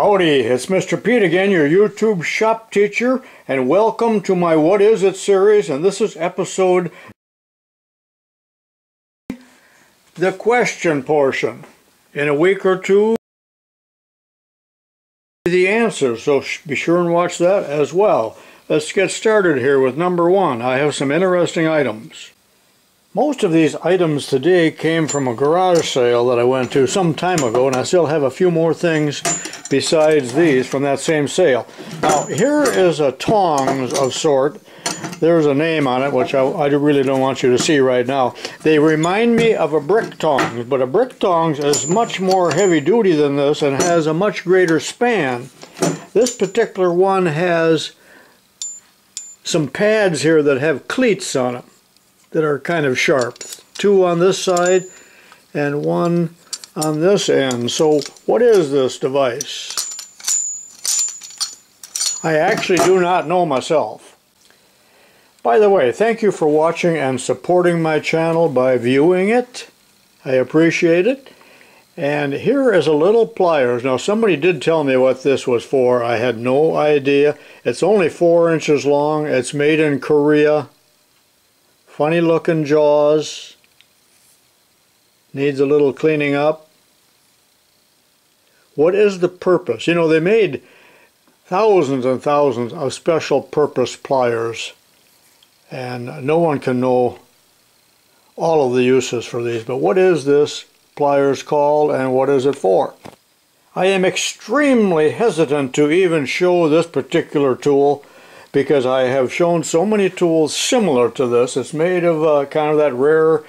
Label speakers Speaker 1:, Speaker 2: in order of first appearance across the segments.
Speaker 1: Howdy, it's Mr. Pete again, your YouTube shop teacher, and welcome to my What Is It series, and this is episode the question portion. In a week or two, the answer, so be sure and watch that as well. Let's get started here with number one. I have some interesting items. Most of these items today came from a garage sale that I went to some time ago, and I still have a few more things besides these from that same sale. Now, here is a tongs of sort. There's a name on it, which I, I really don't want you to see right now. They remind me of a brick tongs, but a brick tongs is much more heavy duty than this and has a much greater span. This particular one has some pads here that have cleats on them that are kind of sharp. Two on this side and one on this end. So what is this device? I actually do not know myself. By the way, thank you for watching and supporting my channel by viewing it. I appreciate it. And here is a little pliers. Now somebody did tell me what this was for. I had no idea. It's only four inches long. It's made in Korea. Funny looking jaws. Needs a little cleaning up. What is the purpose? You know, they made thousands and thousands of special purpose pliers and no one can know all of the uses for these. But what is this pliers called and what is it for? I am extremely hesitant to even show this particular tool because I have shown so many tools similar to this. It's made of uh, kind of that rare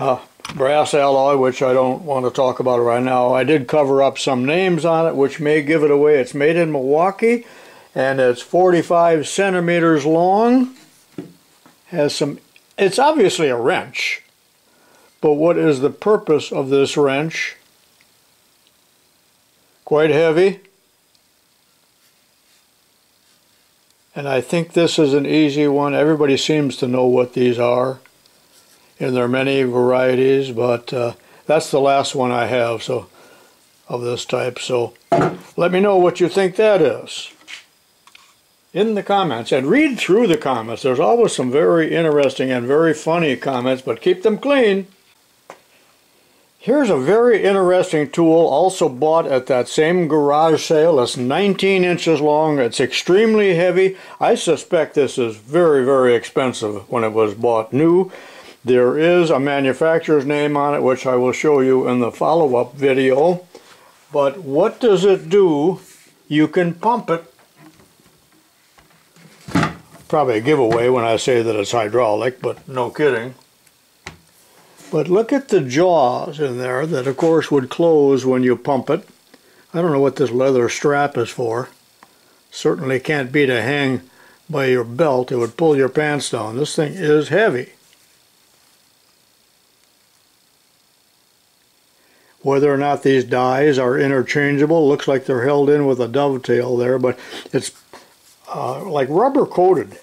Speaker 1: uh, brass alloy, which I don't want to talk about right now. I did cover up some names on it, which may give it away. It's made in Milwaukee, and it's 45 centimeters long. Has some, it's obviously a wrench, but what is the purpose of this wrench? Quite heavy. And I think this is an easy one. Everybody seems to know what these are. And there are many varieties, but uh, that's the last one I have so of this type. So let me know what you think that is in the comments. And read through the comments. There's always some very interesting and very funny comments, but keep them clean. Here's a very interesting tool also bought at that same garage sale. It's 19 inches long. It's extremely heavy. I suspect this is very, very expensive when it was bought new. There is a manufacturer's name on it, which I will show you in the follow-up video. But what does it do? You can pump it. Probably a giveaway when I say that it's hydraulic, but no kidding. But look at the jaws in there that of course would close when you pump it. I don't know what this leather strap is for. Certainly can't be to hang by your belt. It would pull your pants down. This thing is heavy. Whether or not these dies are interchangeable, looks like they're held in with a dovetail there, but it's uh, like rubber coated,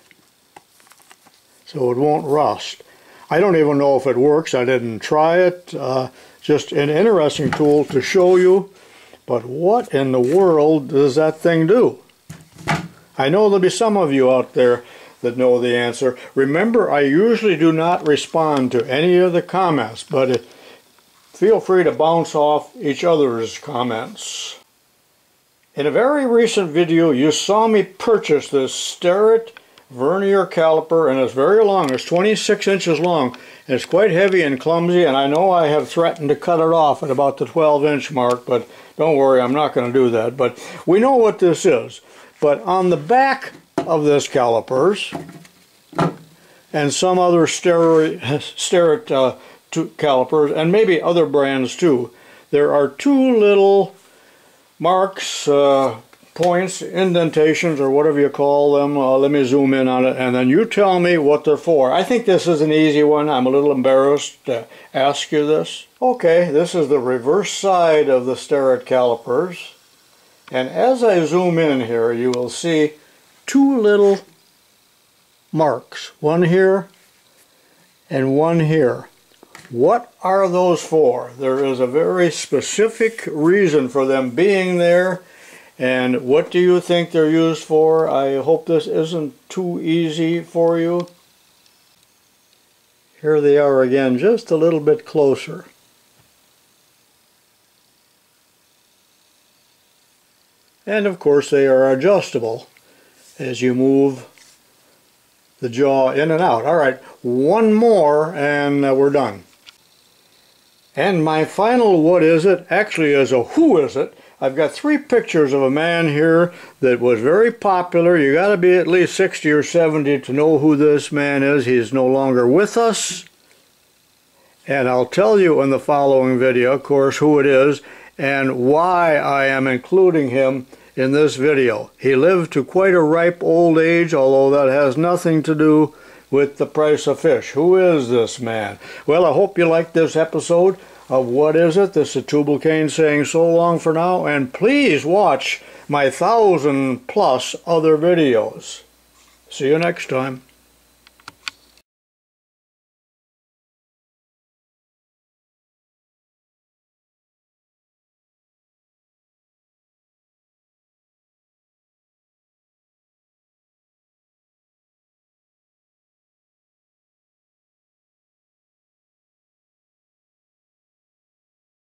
Speaker 1: so it won't rust. I don't even know if it works. I didn't try it. Uh, just an interesting tool to show you. But what in the world does that thing do? I know there'll be some of you out there that know the answer. Remember, I usually do not respond to any of the comments, but it, feel free to bounce off each other's comments. In a very recent video, you saw me purchase this Starrett vernier caliper and it's very long. It's 26 inches long. It's quite heavy and clumsy and I know I have threatened to cut it off at about the 12 inch mark but don't worry I'm not going to do that. But we know what this is. But on the back of this calipers and some other Starrett uh, calipers and maybe other brands too, there are two little marks uh, points, indentations, or whatever you call them. Uh, let me zoom in on it, and then you tell me what they're for. I think this is an easy one. I'm a little embarrassed to ask you this. Okay, this is the reverse side of the Starrett calipers. And as I zoom in here, you will see two little marks. One here and one here. What are those for? There is a very specific reason for them being there And what do you think they're used for? I hope this isn't too easy for you. Here they are again, just a little bit closer. And of course they are adjustable as you move the jaw in and out. All right, one more and uh, we're done. And my final what is it actually is a who is it. I've got three pictures of a man here that was very popular. You got to be at least 60 or 70 to know who this man is. He's no longer with us. And I'll tell you in the following video, of course, who it is and why I am including him in this video. He lived to quite a ripe old age, although that has nothing to do with the price of fish. Who is this man? Well, I hope you liked this episode of What Is It? This is Tubal Cain saying so long for now, and please watch my thousand plus other videos. See you next time.